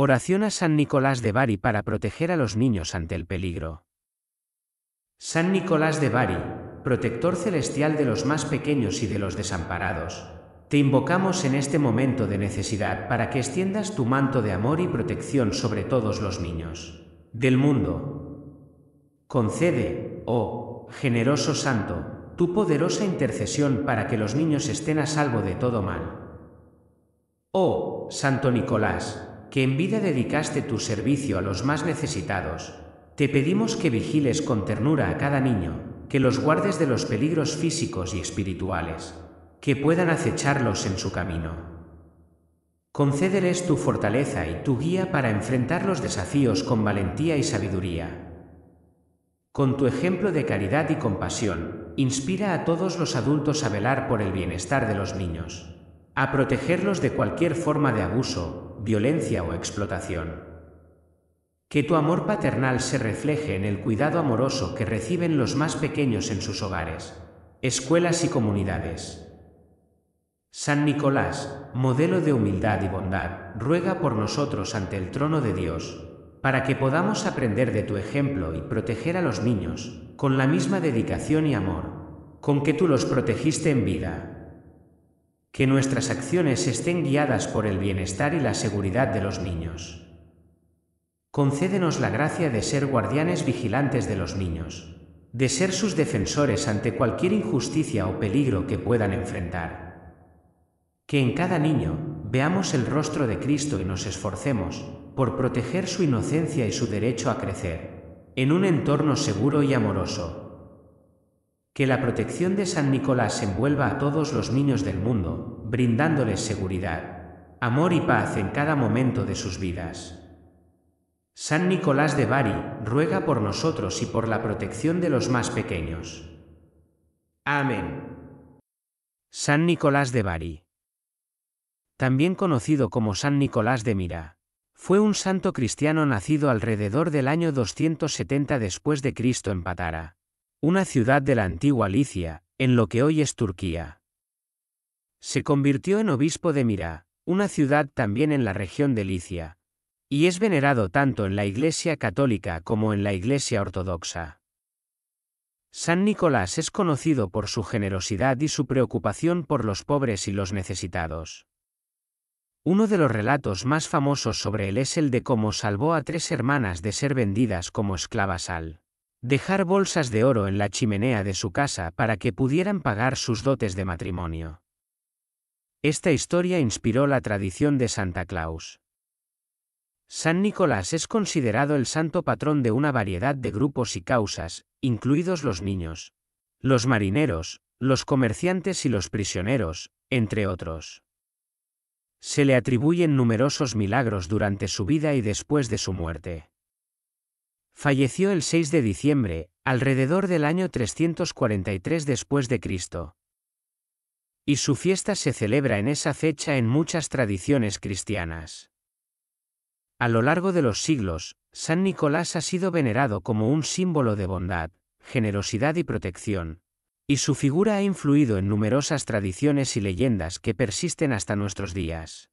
Oración a San Nicolás de Bari para proteger a los niños ante el peligro. San Nicolás de Bari, protector celestial de los más pequeños y de los desamparados, te invocamos en este momento de necesidad para que extiendas tu manto de amor y protección sobre todos los niños del mundo. Concede, oh generoso Santo, tu poderosa intercesión para que los niños estén a salvo de todo mal. Oh Santo Nicolás, que en vida dedicaste tu servicio a los más necesitados, te pedimos que vigiles con ternura a cada niño, que los guardes de los peligros físicos y espirituales, que puedan acecharlos en su camino. Concédeles tu fortaleza y tu guía para enfrentar los desafíos con valentía y sabiduría. Con tu ejemplo de caridad y compasión, inspira a todos los adultos a velar por el bienestar de los niños, a protegerlos de cualquier forma de abuso, violencia o explotación. Que tu amor paternal se refleje en el cuidado amoroso que reciben los más pequeños en sus hogares, escuelas y comunidades. San Nicolás, modelo de humildad y bondad, ruega por nosotros ante el trono de Dios, para que podamos aprender de tu ejemplo y proteger a los niños, con la misma dedicación y amor, con que tú los protegiste en vida, que nuestras acciones estén guiadas por el bienestar y la seguridad de los niños. Concédenos la gracia de ser guardianes vigilantes de los niños, de ser sus defensores ante cualquier injusticia o peligro que puedan enfrentar. Que en cada niño veamos el rostro de Cristo y nos esforcemos por proteger su inocencia y su derecho a crecer, en un entorno seguro y amoroso, que la protección de San Nicolás envuelva a todos los niños del mundo, brindándoles seguridad, amor y paz en cada momento de sus vidas. San Nicolás de Bari ruega por nosotros y por la protección de los más pequeños. Amén. San Nicolás de Bari. También conocido como San Nicolás de Mira, fue un santo cristiano nacido alrededor del año 270 después de Cristo en Patara una ciudad de la antigua Licia, en lo que hoy es Turquía. Se convirtió en obispo de Mira, una ciudad también en la región de Licia, y es venerado tanto en la Iglesia católica como en la Iglesia ortodoxa. San Nicolás es conocido por su generosidad y su preocupación por los pobres y los necesitados. Uno de los relatos más famosos sobre él es el de cómo salvó a tres hermanas de ser vendidas como esclavas al dejar bolsas de oro en la chimenea de su casa para que pudieran pagar sus dotes de matrimonio. Esta historia inspiró la tradición de Santa Claus. San Nicolás es considerado el santo patrón de una variedad de grupos y causas, incluidos los niños, los marineros, los comerciantes y los prisioneros, entre otros. Se le atribuyen numerosos milagros durante su vida y después de su muerte. Falleció el 6 de diciembre, alrededor del año 343 después de Cristo. Y su fiesta se celebra en esa fecha en muchas tradiciones cristianas. A lo largo de los siglos, San Nicolás ha sido venerado como un símbolo de bondad, generosidad y protección, y su figura ha influido en numerosas tradiciones y leyendas que persisten hasta nuestros días.